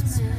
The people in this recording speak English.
Christmas.